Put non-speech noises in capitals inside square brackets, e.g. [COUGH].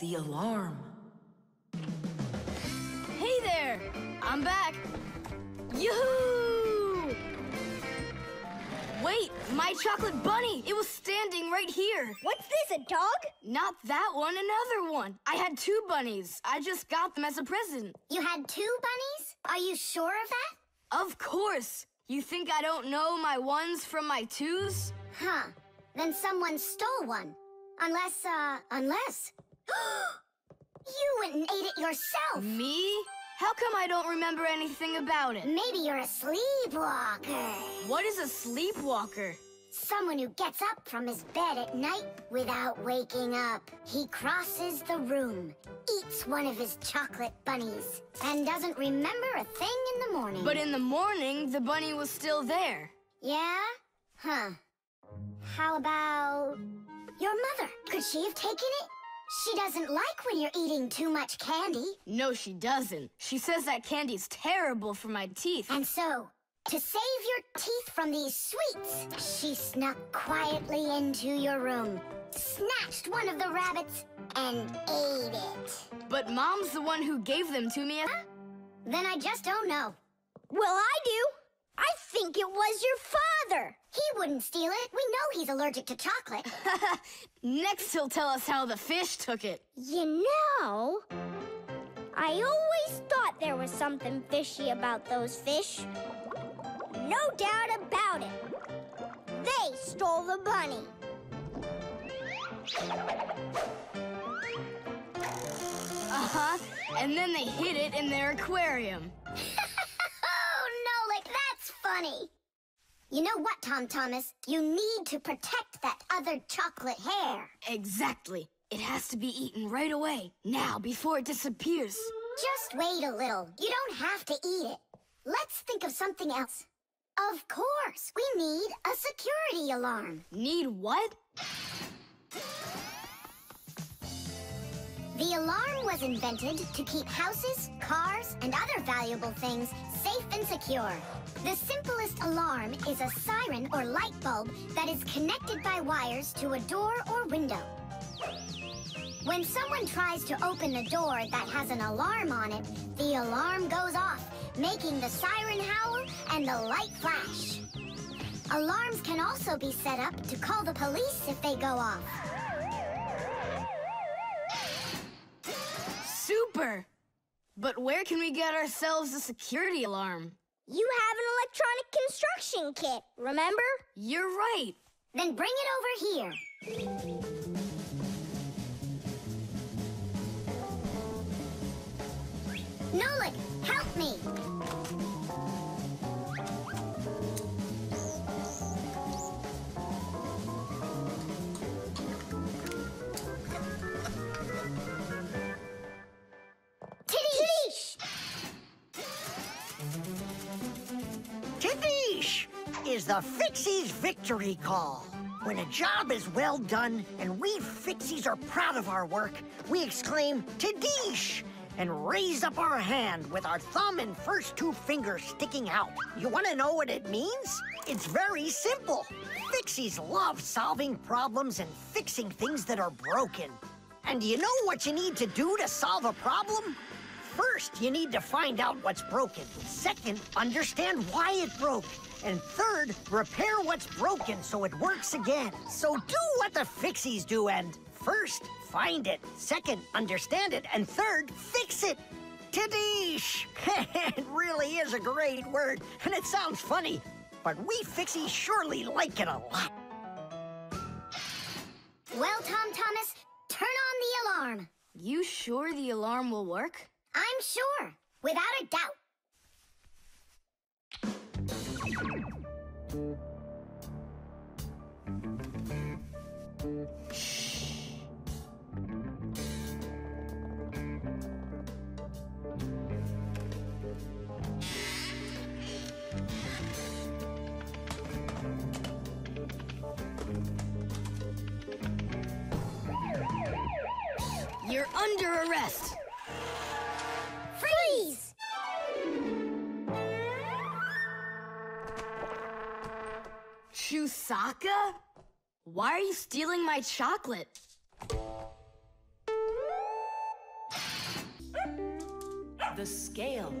The alarm. Hey there! I'm back! Yoo-hoo! Wait, my chocolate bunny! It was standing right here! What's this, a dog? Not that one, another one! I had two bunnies. I just got them as a present. You had two bunnies? Are you sure of that? Of course! You think I don't know my ones from my twos? Huh. Then someone stole one. Unless, uh, unless... [GASPS] you went and ate it yourself! Me? How come I don't remember anything about it? Maybe you're a sleepwalker. What is a sleepwalker? Someone who gets up from his bed at night without waking up. He crosses the room, eats one of his chocolate bunnies, and doesn't remember a thing in the morning. But in the morning, the bunny was still there. Yeah? Huh. How about... your mother? Could she have taken it? She doesn't like when you're eating too much candy. No, she doesn't. She says that candy's terrible for my teeth. And so, to save your teeth from these sweets, she snuck quietly into your room, snatched one of the rabbits, and ate it. But Mom's the one who gave them to me. Huh? Then I just don't know. Well, I do. I think it was your father. He wouldn't steal it. We know he's allergic to chocolate. [LAUGHS] Next, he'll tell us how the fish took it. You know, I always thought there was something fishy about those fish. No doubt about it. They stole the bunny. Uh-huh. And then they hid it in their aquarium. Funny. You know what, Tom Thomas? You need to protect that other chocolate hare. Exactly. It has to be eaten right away, now, before it disappears. Just wait a little. You don't have to eat it. Let's think of something else. Of course, we need a security alarm. Need what? The alarm was invented to keep houses, cars, and other valuable things safe and secure. The simplest alarm is a siren or light bulb that is connected by wires to a door or window. When someone tries to open the door that has an alarm on it, the alarm goes off, making the siren howl and the light flash. Alarms can also be set up to call the police if they go off. But where can we get ourselves a security alarm? You have an electronic construction kit, remember? You're right. Then bring it over here. Nolik, help me! Is the Fixies victory call. When a job is well done and we Fixies are proud of our work, we exclaim, Tidish! and raise up our hand with our thumb and first two fingers sticking out. You want to know what it means? It's very simple. Fixies love solving problems and fixing things that are broken. And do you know what you need to do to solve a problem? First, you need to find out what's broken. Second, understand why it broke. And third, repair what's broken so it works again. So do what the Fixies do and first, find it. Second, understand it. And third, fix it. Tidish! [LAUGHS] it really is a great word, and it sounds funny. But we Fixies surely like it a lot. Well, Tom Thomas, turn on the alarm. You sure the alarm will work? I'm sure, without a doubt. You're under arrest. Freeze! Chusaka? Why are you stealing my chocolate? The scale.